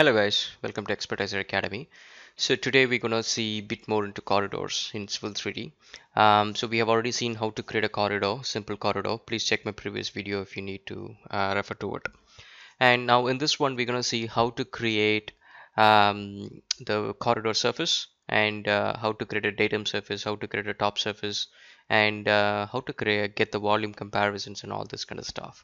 Hello guys, welcome to Expertisor Academy. So today we're gonna see a bit more into corridors in Civil 3D. Um, so we have already seen how to create a corridor, simple corridor. Please check my previous video if you need to uh, refer to it. And now in this one, we're gonna see how to create um, the corridor surface and uh, how to create a datum surface, how to create a top surface, and uh, how to create get the volume comparisons and all this kind of stuff.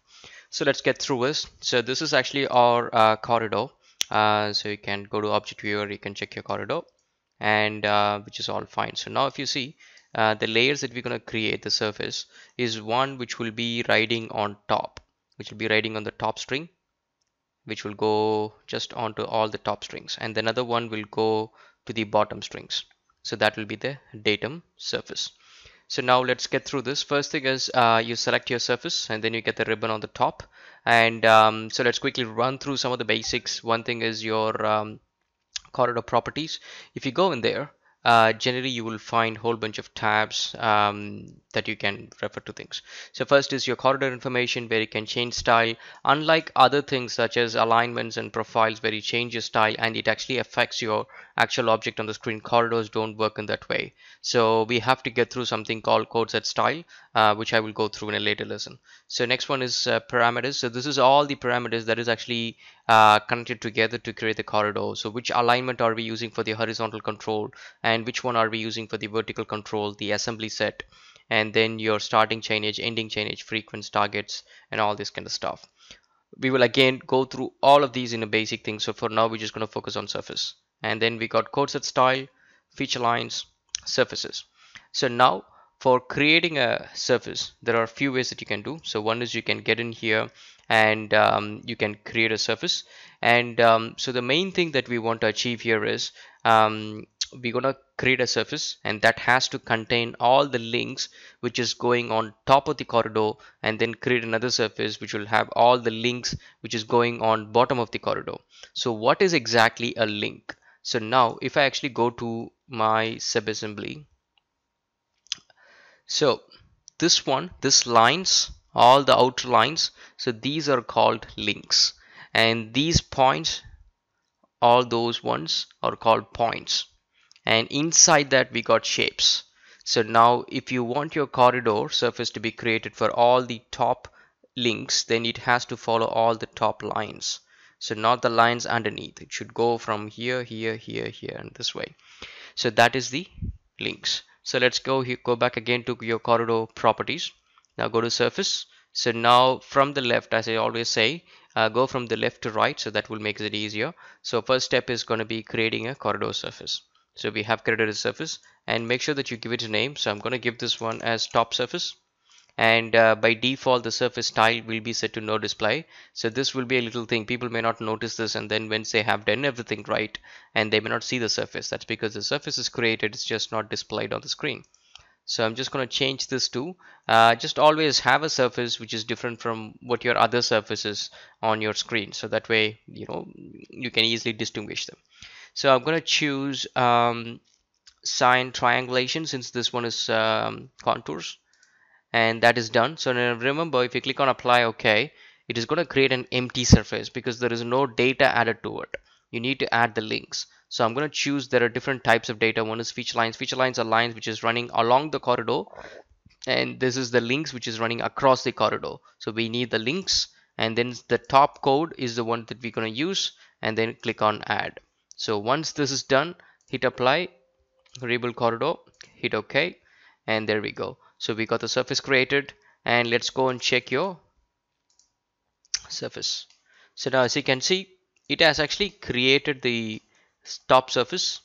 So let's get through this. So this is actually our uh, corridor uh, so you can go to object viewer you can check your corridor and uh, which is all fine. So now if you see uh, the layers that we're going to create the surface is one which will be riding on top which will be riding on the top string which will go just onto all the top strings and another one will go to the bottom strings. So that will be the datum surface so now let's get through this first thing is uh, you select your surface and then you get the ribbon on the top and um, so let's quickly run through some of the basics one thing is your um, corridor properties if you go in there uh, generally you will find a whole bunch of tabs um, that you can refer to things. So first is your corridor information where you can change style. Unlike other things such as alignments and profiles where you change your style and it actually affects your actual object on the screen, corridors don't work in that way. So we have to get through something called code set style, uh, which I will go through in a later lesson. So next one is uh, parameters. So this is all the parameters that is actually uh, connected together to create the corridor. So which alignment are we using for the horizontal control and which one are we using for the vertical control, the assembly set and then your starting chainage, ending chainage, frequency targets, and all this kind of stuff. We will again go through all of these in a basic thing. So for now, we're just going to focus on surface. And then we got code set style, feature lines, surfaces. So now for creating a surface, there are a few ways that you can do. So one is you can get in here and um, you can create a surface. And um, so the main thing that we want to achieve here is um, we're gonna create a surface and that has to contain all the links which is going on top of the corridor and then create another surface which will have all the links which is going on bottom of the corridor. So what is exactly a link? So now if I actually go to my subassembly so this one this lines all the outer lines so these are called links. And these points all those ones are called points and inside that we got shapes. So now if you want your corridor surface to be created for all the top links then it has to follow all the top lines. So not the lines underneath. It should go from here here here here and this way. So that is the links. So let's go here go back again to your corridor properties. Now go to surface. So now from the left as I always say uh, go from the left to right so that will make it easier. So first step is going to be creating a corridor surface so we have created a surface and make sure that you give it a name. So I'm going to give this one as top surface. And uh, by default the surface style will be set to no display. So this will be a little thing. People may not notice this and then once they have done everything right and they may not see the surface. That's because the surface is created it's just not displayed on the screen. So I'm just going to change this to uh, just always have a surface which is different from what your other surfaces on your screen. So that way you know you can easily distinguish them so I'm going to choose um, sign triangulation since this one is um, contours and that is done. So now remember if you click on apply OK it is going to create an empty surface because there is no data added to it. You need to add the links. So I'm going to choose there are different types of data. One is feature lines. Feature lines are lines which is running along the corridor and this is the links which is running across the corridor. So we need the links and then the top code is the one that we're going to use and then click on add so once this is done hit apply rebuild corridor hit ok and there we go. So we got the surface created and let's go and check your surface. So now as you can see it has actually created the top surface.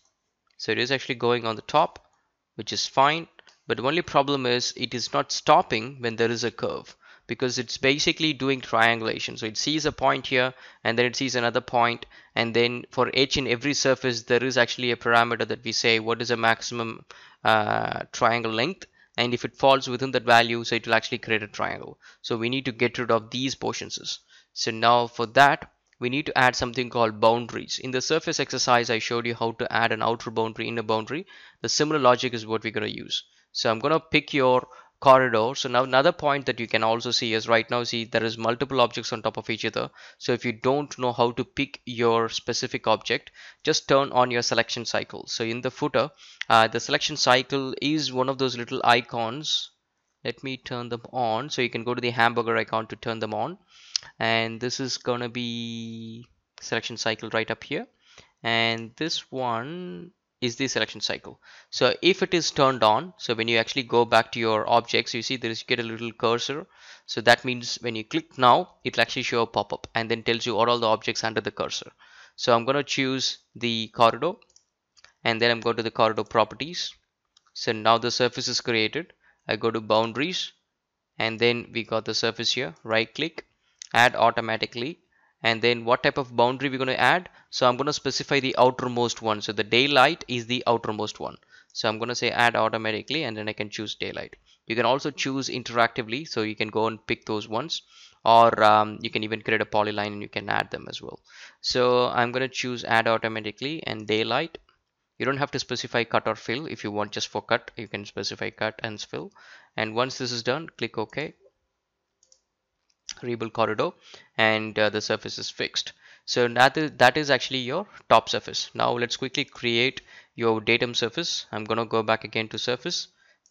So it is actually going on the top which is fine. But the only problem is it is not stopping when there is a curve because it's basically doing triangulation. So it sees a point here and then it sees another point and then for each and every surface there is actually a parameter that we say what is a maximum uh, triangle length and if it falls within that value so it will actually create a triangle. So we need to get rid of these portions. So now for that we need to add something called boundaries. In the surface exercise I showed you how to add an outer boundary inner boundary. The similar logic is what we're going to use. So I'm going to pick your corridor. So now another point that you can also see is right now see there is multiple objects on top of each other. So if you don't know how to pick your specific object just turn on your selection cycle. So in the footer uh, the selection cycle is one of those little icons. Let me turn them on. So you can go to the hamburger icon to turn them on. And this is gonna be selection cycle right up here. And this one is the selection cycle. So if it is turned on so when you actually go back to your objects you see there is you get a little cursor. So that means when you click now it'll actually show a pop-up and then tells you what all the objects under the cursor. So I'm going to choose the corridor and then I'm going to the corridor properties. So now the surface is created. I go to boundaries and then we got the surface here. Right click add automatically. And then what type of boundary we're going to add so I'm going to specify the outermost one. So the daylight is the outermost one. So I'm going to say add automatically and then I can choose daylight. You can also choose interactively. So you can go and pick those ones or um, you can even create a polyline and you can add them as well. So I'm going to choose add automatically and daylight. You don't have to specify cut or fill. If you want just for cut you can specify cut and fill. And once this is done click OK. Rebuild corridor and uh, the surface is fixed so that is that is actually your top surface. Now let's quickly create your datum surface. I'm gonna go back again to surface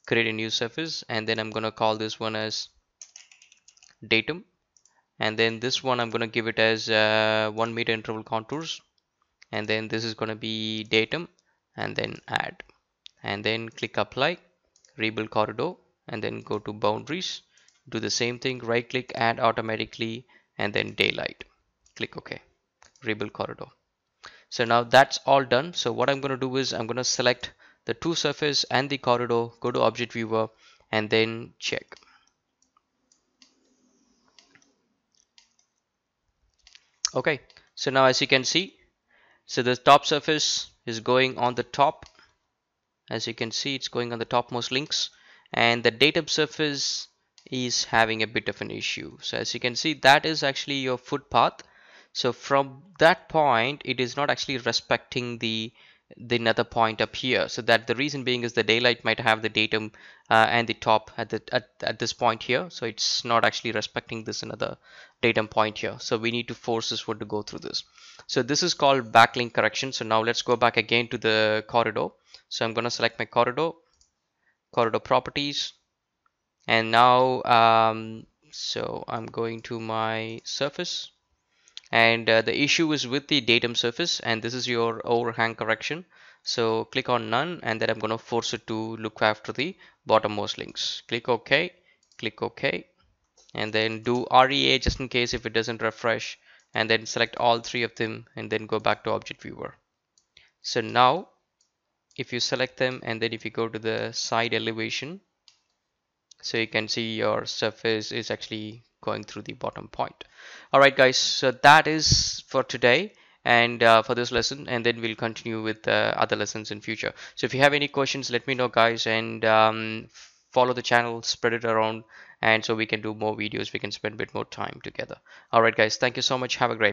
create a new surface and then I'm gonna call this one as datum. And then this one I'm gonna give it as uh, one meter interval contours. And then this is gonna be datum and then add. And then click apply rebuild corridor and then go to boundaries. Do the same thing right click add automatically and then daylight. Click OK rebuild corridor. So now that's all done. So what I'm going to do is I'm going to select the two surface and the corridor go to object viewer and then check. Okay so now as you can see so the top surface is going on the top. As you can see it's going on the topmost links and the datum surface is having a bit of an issue. So as you can see that is actually your footpath so from that point it is not actually respecting the the another point up here. So that the reason being is the daylight might have the datum uh, and the top at the at, at this point here. So it's not actually respecting this another datum point here. So we need to force this one to go through this. So this is called backlink correction. So now let's go back again to the corridor. So I'm going to select my corridor corridor properties. And now um, so I'm going to my surface and uh, the issue is with the datum surface and this is your overhang correction. So click on none and then I'm going to force it to look after the bottommost links. Click OK click OK and then do REA just in case if it doesn't refresh and then select all three of them and then go back to object viewer. So now if you select them and then if you go to the side elevation so you can see your surface is actually going through the bottom point. All right guys so that is for today and uh, for this lesson and then we'll continue with uh, other lessons in future. So if you have any questions let me know guys and um, follow the channel spread it around and so we can do more videos we can spend a bit more time together. All right guys thank you so much. Have a great